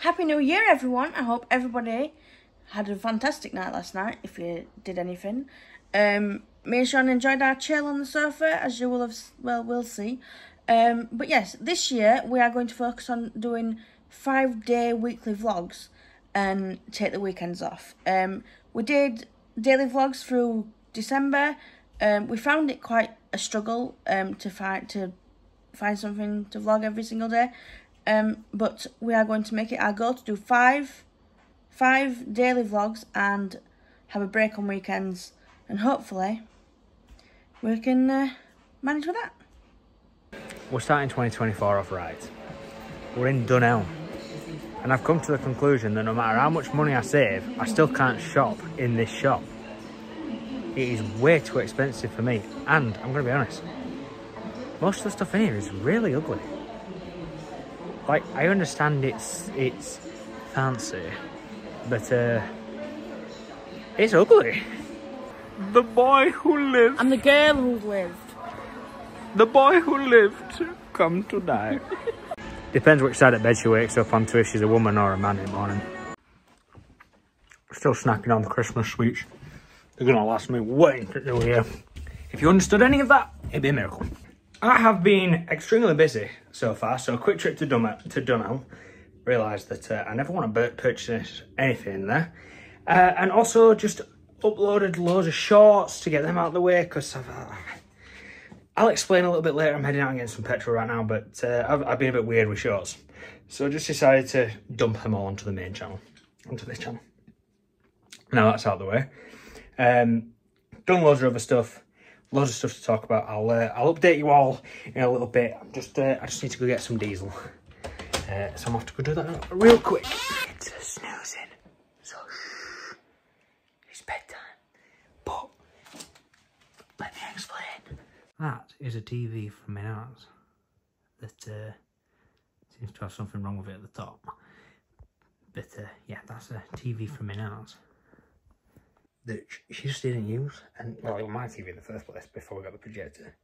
Happy New Year, everyone. I hope everybody had a fantastic night last night, if you did anything. Um, me and Sean enjoyed our chill on the sofa, as you will have, well, we'll see. Um, but yes, this year we are going to focus on doing five day weekly vlogs and take the weekends off. Um, we did daily vlogs through December. Um, we found it quite a struggle um, to find to find something to vlog every single day. Um, but we are going to make it our goal to do five, five daily vlogs and have a break on weekends, and hopefully we can uh, manage with that. We're starting 2024 off right. We're in Dunelm. And I've come to the conclusion that no matter how much money I save, I still can't shop in this shop. It is way too expensive for me. And I'm going to be honest, most of the stuff in here is really ugly. Like, I understand it's it's fancy, but uh, it's ugly. The boy who lived, I'm the girl who lived. the boy who lived, come to die. Depends which side of bed she wakes up onto, if she's a woman or a man in the morning. Still snacking on the Christmas sweets. They're gonna last me way into the new year. If you understood any of that, it'd be a miracle. I have been extremely busy so far, so a quick trip to Dun to Dunelm. Realised that uh, I never want to purchase anything in there. Uh, and also just uploaded loads of shorts to get them out of the way because I've... Uh, I'll explain a little bit later. I'm heading out and getting some petrol right now, but uh, I've, I've been a bit weird with shorts. So I just decided to dump them all onto the main channel, onto this channel. Now that's out of the way. Um, done loads of other stuff, loads of stuff to talk about. I'll uh, I'll update you all in a little bit. I'm just uh, I just need to go get some diesel, uh, so I'm off to go do that real quick. It's snoozing, so shh, it's bedtime. But let me explain. That is a TV from Menards that uh, seems to have something wrong with it at the top. But uh, yeah, that's a TV from Menards that she just didn't use. And well, my TV in the first place before we got the projector.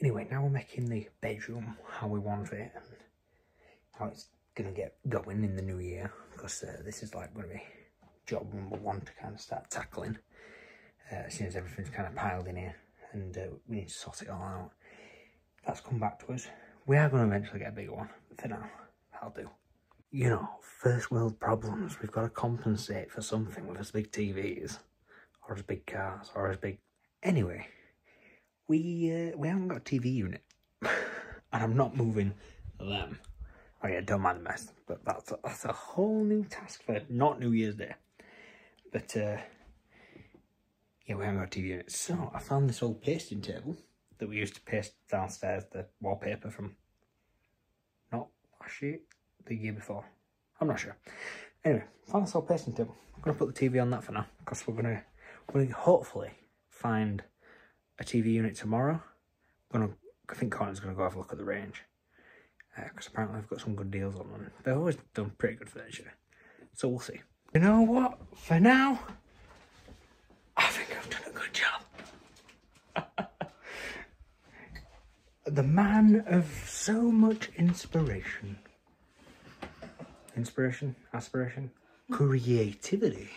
Anyway, now we're making the bedroom how we want it and how it's gonna get going in the new year because uh, this is like gonna be job number one to kind of start tackling uh, as soon as everything's kind of piled in here and uh, we need to sort it all out. That's come back to us. We are to eventually get a bigger one, but for now, that'll do. You know, first world problems, we've got to compensate for something with as big TVs, or as big cars, or as big... Anyway, we uh, we haven't got a TV unit, and I'm not moving them. Oh yeah, don't mind the mess, but that's a, that's a whole new task for not New Year's Day. But uh, yeah, we haven't got a TV unit. So I found this old pasting table that we used to paste downstairs the wallpaper from not last year, the year before. I'm not sure. Anyway, found this old pasting table. I'm gonna put the TV on that for now because we're gonna we're gonna hopefully find a TV unit tomorrow. I'm gonna I think Colin's gonna go have a look at the range because uh, apparently I've got some good deals on them. They've always done pretty good furniture, so we'll see. You know what? For now, I think I've done a good job. the man of so much inspiration. Inspiration? Aspiration? Creativity.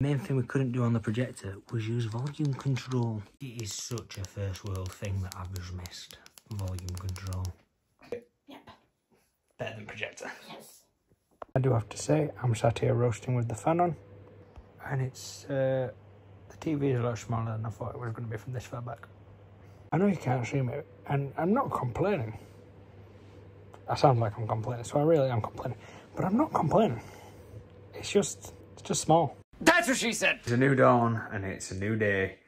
The main thing we couldn't do on the projector was use volume control. It is such a first world thing that I've just missed. Volume control. Yep. Better than projector. Yes. I do have to say, I'm sat here roasting with the fan on. And it's, uh, the TV is a lot smaller than I thought it was going to be from this far back. I know you can't see me, and I'm not complaining. I sound like I'm complaining, so I really am complaining. But I'm not complaining. It's just, it's just small. That's what she said. It's a new dawn, and it's a new day.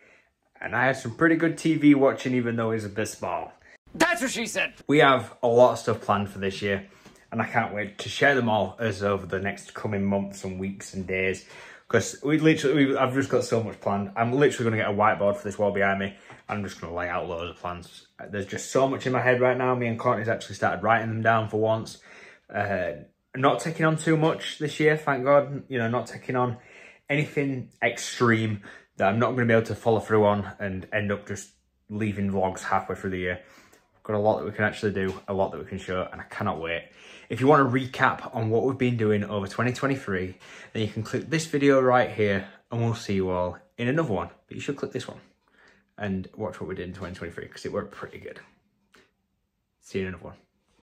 And I had some pretty good TV watching, even though it's a bit small. That's what she said. We have a lot of stuff planned for this year, and I can't wait to share them all as over the next coming months and weeks and days. Because we literally, we, I've just got so much planned. I'm literally going to get a whiteboard for this wall behind me. I'm just going to lay out loads of plans. There's just so much in my head right now. Me and Courtney's actually started writing them down for once. Uh, not taking on too much this year, thank God. You know, not taking on anything extreme that I'm not going to be able to follow through on and end up just leaving vlogs halfway through the year. Got a lot that we can actually do, a lot that we can show, and I cannot wait. If you want a recap on what we've been doing over 2023, then you can click this video right here, and we'll see you all in another one. But you should click this one and watch what we did in 2023 because it worked pretty good. See you in another one.